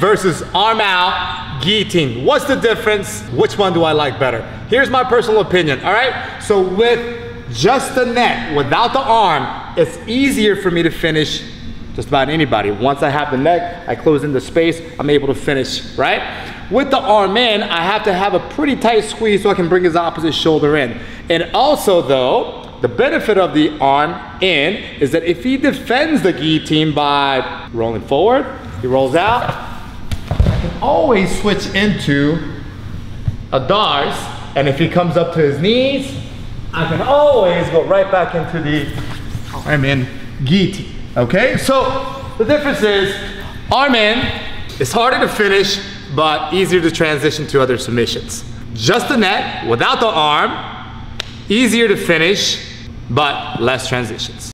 versus arm out guillotine. What's the difference? Which one do I like better? Here's my personal opinion, all right? So with just the neck, without the arm, it's easier for me to finish just about anybody. Once I have the neck, I close in the space, I'm able to finish, right? With the arm in, I have to have a pretty tight squeeze so I can bring his opposite shoulder in. And also though, the benefit of the arm in is that if he defends the guillotine by rolling forward, he rolls out, always switch into a D'Arce, and if he comes up to his knees, I can always go right back into the arm in guillotine. Okay, so the difference is arm in is harder to finish, but easier to transition to other submissions. Just the neck without the arm, easier to finish, but less transitions.